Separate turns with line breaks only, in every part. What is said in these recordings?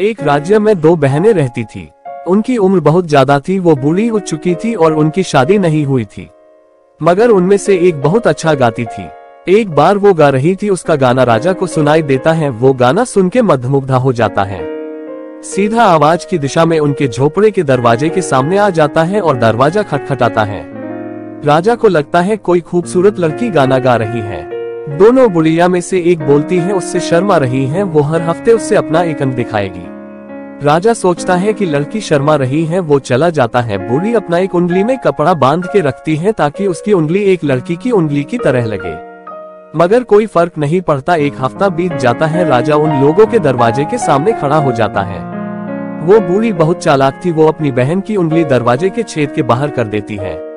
एक राज्य में दो बहनें रहती थी। उनकी उम्र बहुत ज़्यादा थी, वो बूढ़ी हो चुकी थी और उनकी शादी नहीं हुई थी। मगर उनमें से एक बहुत अच्छा गाती थी। एक बार वो गा रही थी, उसका गाना राजा को सुनाई देता है, वो गाना सुन के मधमुग्धा हो जाता है। सीधा आवाज़ की दिशा में उनके झोपड़े के दरवाजे के सामने आ जाता है और दरवाज़ा खटखटाता है। राजा को लगता है कोई खूबसूरत लड़की गाना गा रही है। दोनों बुढ़िया में से एक बोलती है, उससे शर्मा रही है, वो हर हफ़्ते उससे अपना एक अंक दिखाएगी। राजा सोचता है कि लड़की शर्मा रही है, वो चला जाता है। बूढ़ी अपना एक उंगली में कपड़ा बाँध के रखती है, ताकि उसकी उंगली एक लड़की की उंगली की तरह लगे। मगर कोई फ़र्क नहीं पड़ता, एक हफ़्ता बीत जाता है, राजा उन लोगों के दरवाजे के सामने खड़ा हो जाता है। वो बूढ़ी बहुत चालाक थी, वो अपनी बहन की उंगली दरवाजे के छेद के बाहर कर देती है।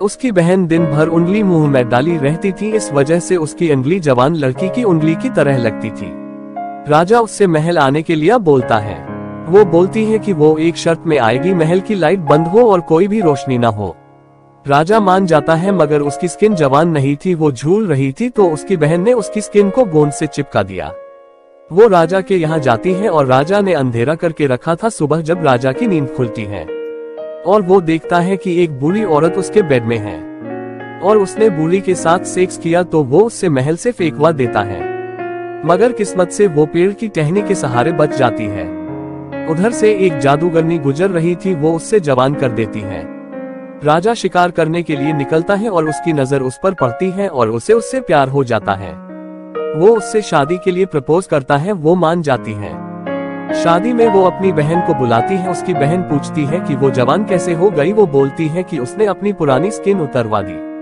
उसकी बहन दिन भर उंगली मुँह में डाली रहती थी, इस वजह से उसकी उंगली जवान लड़की की उंगली की तरह लगती थी। राजा उससे महल आने के लिए बोलता है। वो बोलती है कि वो एक शर्त में आएगी, महल की लाइट बंद हो और कोई भी रोशनी ना हो। राजा मान जाता है, मगर उसकी स्किन जवान नहीं थी, वो झूल रही थी तो उसकी बहन ने उसकी स्किन को गोंद से चिपका दिया। वो राजा के यहाँ जाती है और राजा ने अंधेरा करके रखा था सुबह जब राजा की नींद खुलती है। और वो देखता है कि एक बूढ़ी औरत उसके बेड में है। और उसने बूढ़ी के साथ सेक्स किया तो वो उससे महल से फेंकवा देता है। मगर किस्मत से वो पेड़ की टहनी के सहारे बच जाती है। उधर से एक जादूगरनी गुजर रही थी, वो उससे जवान कर देती है। राजा शिकार करने के लिए निकलता है और उसकी नज़र उस पर पड़ती है और उसे उससे प्यार हो जाता है। वो उससे शादी के लिए प्रपोज करता है, वो मान जाती है। शादी में वो अपनी बहन को बुलाती है, उसकी बहन पूछती है कि वो जवान कैसे हो गई, वो बोलती है कि उसने अपनी पुरानी स्किन उतरवा दी।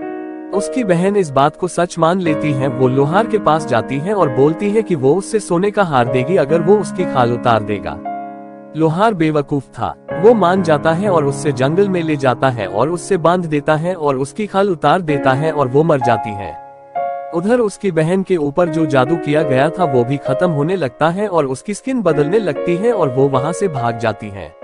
उसकी बहन इस बात को सच मान लेती है, वो लोहार के पास जाती है और बोलती है कि वो उससे सोने का हार देगी अगर वो उसकी खाल उतार देगा। लोहार बेवकूफ़ था। वो मान जाता है और उससे जंगल में ले जाता है और उससे बाँध देता है और उसकी खाल उतार देता है और वो मर जाती है। उधर उसकी बहन के ऊपर जो जादू किया गया था वो भी खत्म होने लगता है और उसकी स्किन बदलने लगती है और वो वहाँ से भाग जाती है।